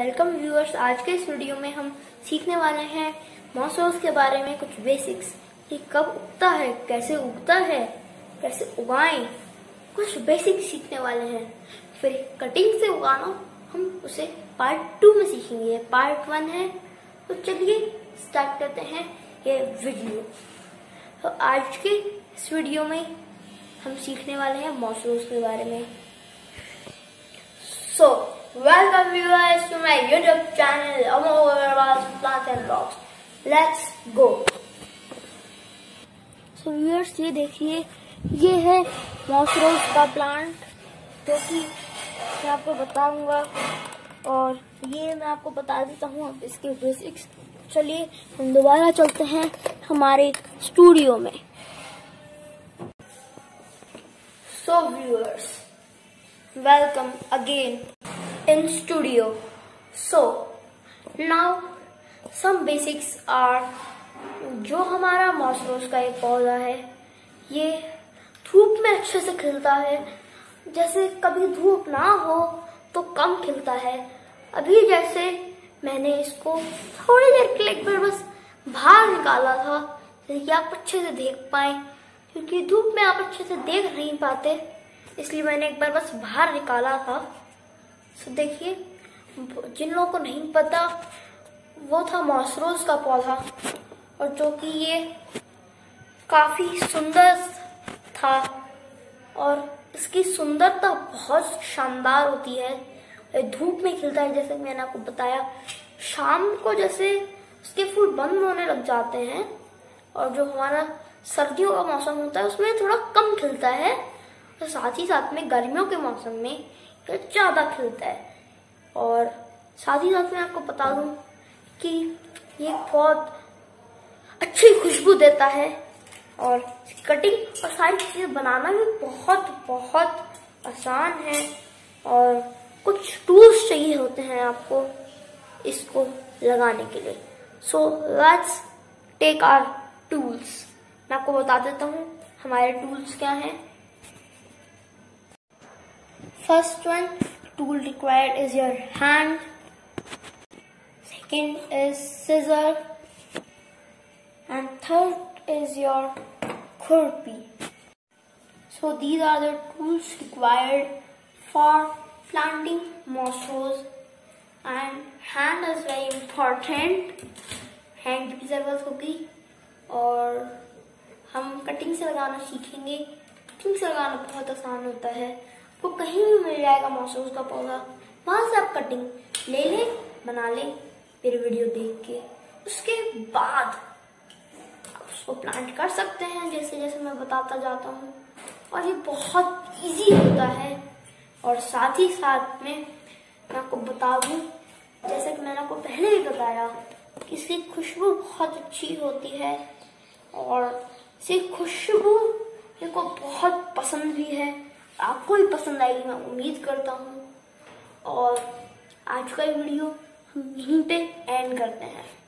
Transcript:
Welcome viewers, आज के इस वीडियो में हम सीखने वाले हैं मॉसोस के बारे में कुछ बेसिक्स। कि कब उगता है, कैसे उगता है, कैसे उगाएँ, कुछ बेसिक सीखने वाले हैं। फिर कटिंग से उगाना, हम उसे पार्ट टू में सीखेंगे। पार्ट वन है तो चलिए स्टार्ट करते हैं ये वीडियो तो आज के इस वीडियो में हम सीखने वाले हैं मॉसोस के बारे में। So welcome viewers to my YouTube channel Amol Agrawal plant and blogs let's go so viewers ये देखिए, ये है मॉसरोज का प्लांट जो कि मैं आपको बताऊँगा। और ये मैं आपको बता देता हूँ अब इसके बेसिक्स चलिए, हम दोबारा चलते हैं हमारे स्टूडियो में। So viewers welcome again. In studio. So, now, some basics are, जो हमारा मॉसरोस का एक पौधा है, ये धूप में अच्छे से खिलता है। जैसे कभी धूप ना हो तो कम खिलता है। अभी जैसे मैंने इसको थोड़ी देर के लिए बस बाहर निकाला था कि आप अच्छे से देख पाए, क्योंकि धूप में आप अच्छे से देख नहीं पाते। इसलिए मैंने एक बार बस बाहर निकाला था। तो देखिए, जिन लोगों को नहीं पता, वो था मॉसरोज का पौधा। और जो कि ये काफ़ी सुंदर था और इसकी सुंदरता बहुत शानदार होती है। धूप में खिलता है, जैसे मैंने आपको बताया। शाम को जैसे उसके फूल बंद होने लग जाते हैं और जो हमारा सर्दियों का मौसम होता है, उसमें थोड़ा कम खिलता है। तो साथ ही साथ में गर्मियों के मौसम में ज़्यादा खिलता है। और साथ ही साथ मैं आपको बता दूँ कि ये बहुत अच्छी खुशबू देता है। और कटिंग और सारी चीज़ें बनाना भी बहुत बहुत आसान है। और कुछ टूल्स चाहिए होते हैं आपको इसको लगाने के लिए। So let's take our tools मैं आपको बता देता हूँ, हमारे टूल्स क्या हैं। First one tool required is your hand. Second is scissor. And third is your khurpi. So these are the tools required for planting moss and hand is very important. Hand की ज़रूरत होगी और हम cutting से लगाना सीखेंगे cutting से लगाना बहुत आसान होता है वो कहीं भी मिल जाएगा मौसम का पौधा। वहाँ से आप कटिंग ले ले, बना ले मेरी वीडियो देख के। उसके बाद आप उसको प्लांट कर सकते हैं, जैसे जैसे मैं बताता जाता हूँ। और ये बहुत इजी होता है। और साथ ही साथ में मैं आपको बता दूँ जैसे कि मैंने आपको पहले ही बताया कि इसकी खुशबू बहुत अच्छी होती है। और इसी खुशबू मेरे को बहुत पसंद भी है। आपको भी पसंद आएगी, मैं उम्मीद करता हूँ। और आज का वीडियो हम यहीं पे एंड करते हैं।